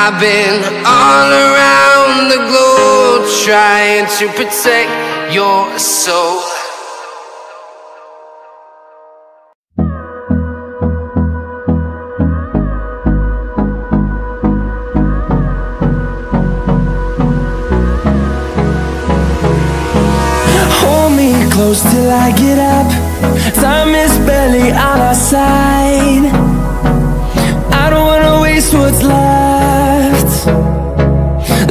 I've been all around the globe trying to protect your soul. Hold me close till I get up. Time is barely on our side. I don't wanna waste what's left.